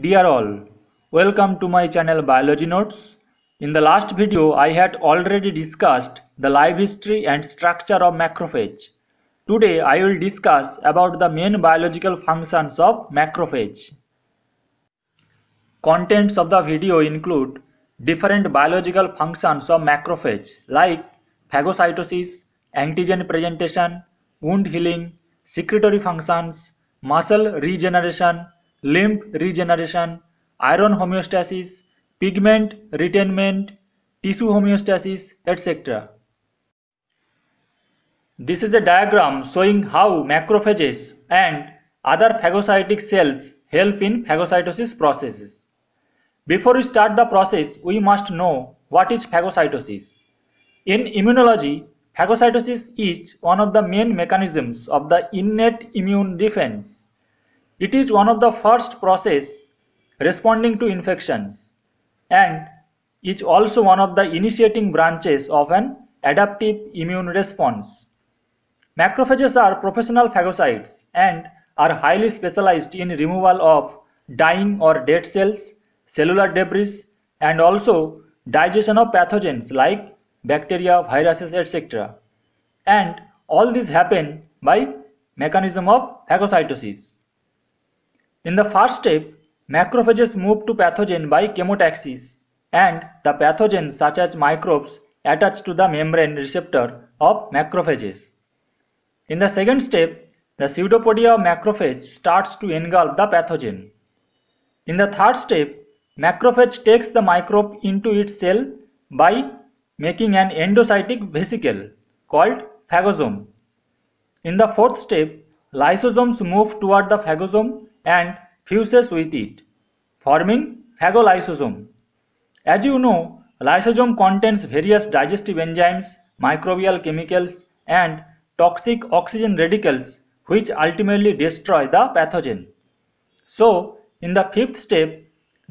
Dear all, welcome to my channel Biologie Notes. In the last video, I had already discussed the life history and structure of macrophage. Today, I will discuss about the main biological functions of macrophage. Contents of the video include different biological functions of macrophage like phagocytosis, antigen presentation, wound healing, secretory functions, muscle regeneration, limb regeneration, iron homeostasis, pigment retainment, tissue homeostasis, etc. This is a diagram showing how macrophages and other phagocytic cells help in phagocytosis processes. Before we start the process, we must know what is phagocytosis. In immunology, phagocytosis is one of the main mechanisms of the innate immune defense it is one of the first process responding to infections and is also one of the initiating branches of an adaptive immune response. Macrophages are professional phagocytes and are highly specialized in removal of dying or dead cells, cellular debris and also digestion of pathogens like bacteria, viruses etc. And all this happen by mechanism of phagocytosis. In the first step, macrophages move to pathogen by chemotaxis and the pathogen such as microbes attach to the membrane receptor of macrophages. In the second step, the pseudopodia of macrophage starts to engulf the pathogen. In the third step, macrophage takes the microbe into its cell by making an endocytic vesicle called phagosome. In the fourth step, lysosomes move toward the phagosome and fuses with it, forming phagolysosome. As you know, lysosome contains various digestive enzymes, microbial chemicals, and toxic oxygen radicals which ultimately destroy the pathogen. So, in the fifth step,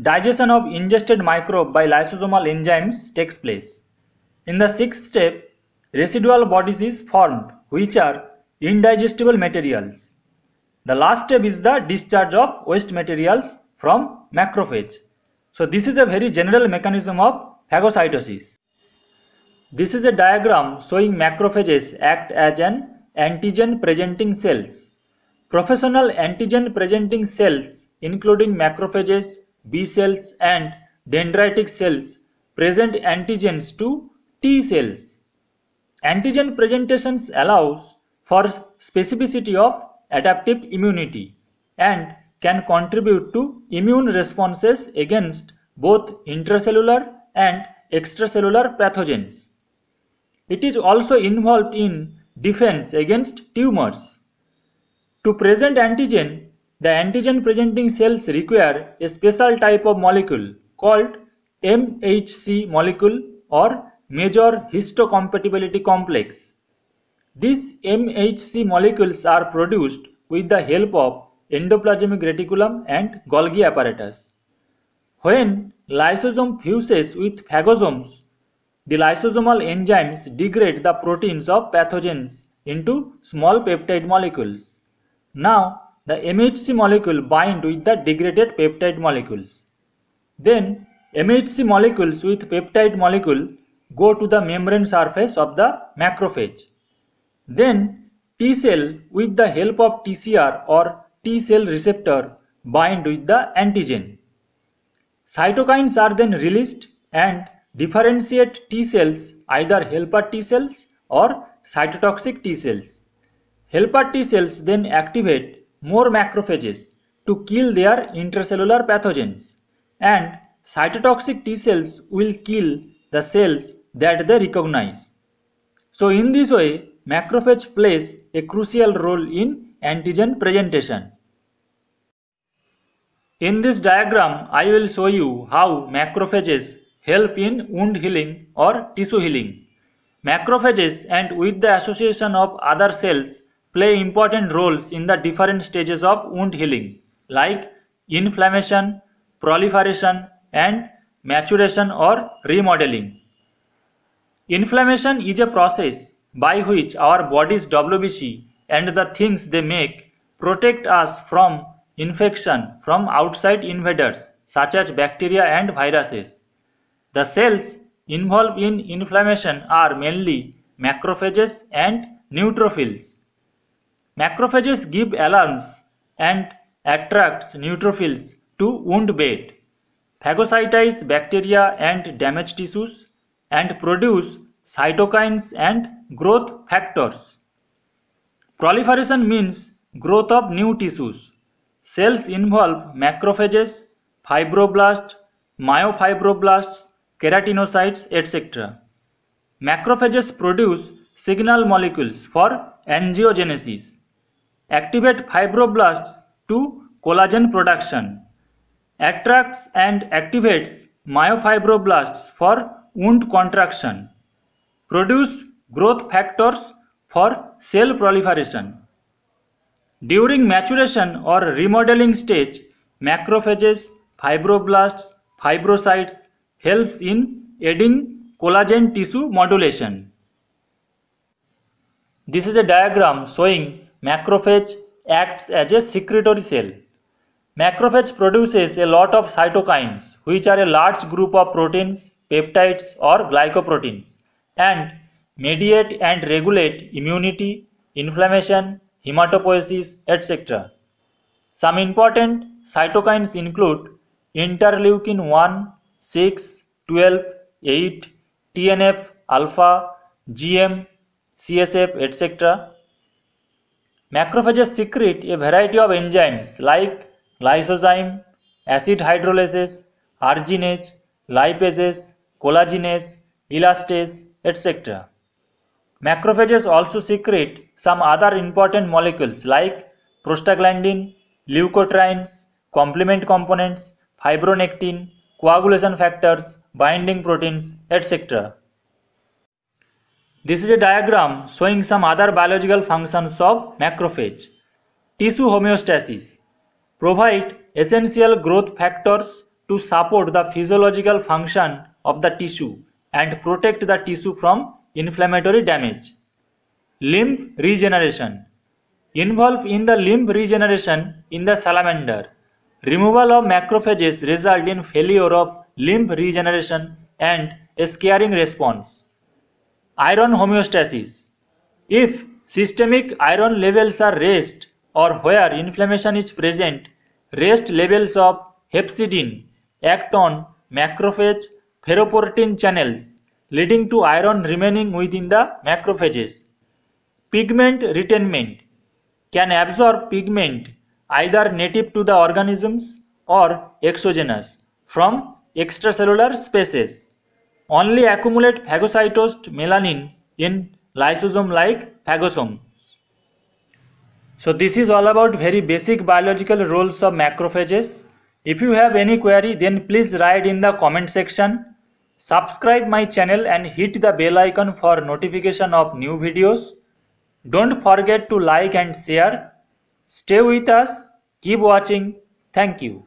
digestion of ingested microbe by lysosomal enzymes takes place. In the sixth step, residual bodies is formed which are indigestible materials. The last step is the discharge of waste materials from macrophage. So this is a very general mechanism of phagocytosis. This is a diagram showing macrophages act as an antigen presenting cells. Professional antigen presenting cells including macrophages, B cells and dendritic cells present antigens to T cells. Antigen presentations allows for specificity of adaptive immunity and can contribute to immune responses against both intracellular and extracellular pathogens. It is also involved in defense against tumors. To present antigen, the antigen presenting cells require a special type of molecule called MHC molecule or major histocompatibility complex. These MHC molecules are produced with the help of endoplasmic reticulum and Golgi apparatus. When lysosome fuses with phagosomes, the lysosomal enzymes degrade the proteins of pathogens into small peptide molecules. Now, the MHC molecule bind with the degraded peptide molecules. Then, MHC molecules with peptide molecule go to the membrane surface of the macrophage. Then T cell with the help of TCR or T cell receptor bind with the antigen. Cytokines are then released and differentiate T cells either helper T cells or cytotoxic T cells. Helper T cells then activate more macrophages to kill their intracellular pathogens and cytotoxic T cells will kill the cells that they recognize. So in this way macrophage plays a crucial role in antigen presentation. In this diagram, I will show you how macrophages help in wound healing or tissue healing. Macrophages and with the association of other cells play important roles in the different stages of wound healing like inflammation, proliferation and maturation or remodeling. Inflammation is a process by which our body's WBC and the things they make protect us from infection from outside invaders such as bacteria and viruses. The cells involved in inflammation are mainly macrophages and neutrophils. Macrophages give alarms and attracts neutrophils to wound bed, phagocytize bacteria and damaged tissues, and produce cytokines and growth factors. Proliferation means growth of new tissues. Cells involve macrophages, fibroblasts, myofibroblasts, keratinocytes, etc. Macrophages produce signal molecules for angiogenesis, activate fibroblasts to collagen production, attracts and activates myofibroblasts for wound contraction, produce growth factors for cell proliferation. During maturation or remodeling stage, macrophages, fibroblasts, fibrocytes helps in aiding collagen tissue modulation. This is a diagram showing macrophage acts as a secretory cell. Macrophage produces a lot of cytokines which are a large group of proteins, peptides or glycoproteins and mediate and regulate immunity, inflammation, hematopoiesis, etc. Some important cytokines include interleukin 1, 6, 12, 8, TNF, alpha, GM, CSF, etc. Macrophages secrete a variety of enzymes like lysozyme, acid hydrolases, arginase, lipases, collagenase, elastase, etc. Macrophages also secrete some other important molecules like prostaglandin, leukotrienes, complement components, fibronectin, coagulation factors, binding proteins, etc. This is a diagram showing some other biological functions of macrophage. Tissue homeostasis provide essential growth factors to support the physiological function of the tissue and protect the tissue from inflammatory damage. Limb regeneration. Involved in the limb regeneration in the salamander. Removal of macrophages result in failure of limb regeneration and scarring response. Iron homeostasis. If systemic iron levels are raised or where inflammation is present, raised levels of hepcidin act on macrophage ferroportin channels leading to iron remaining within the macrophages. Pigment retainment can absorb pigment either native to the organisms or exogenous from extracellular spaces. Only accumulate phagocytosed melanin in lysosome like phagosomes. So this is all about very basic biological roles of macrophages. If you have any query then please write in the comment section. Subscribe my channel and hit the bell icon for notification of new videos. Don't forget to like and share. Stay with us. Keep watching. Thank you.